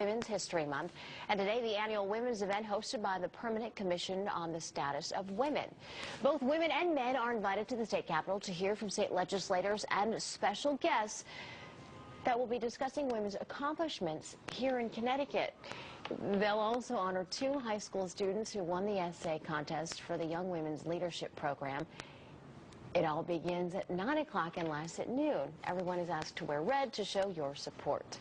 Women's History Month, and today the annual women's event hosted by the Permanent Commission on the Status of Women. Both women and men are invited to the state capitol to hear from state legislators and special guests that will be discussing women's accomplishments here in Connecticut. They'll also honor two high school students who won the essay contest for the Young Women's Leadership Program. It all begins at 9 o'clock and lasts at noon. Everyone is asked to wear red to show your support.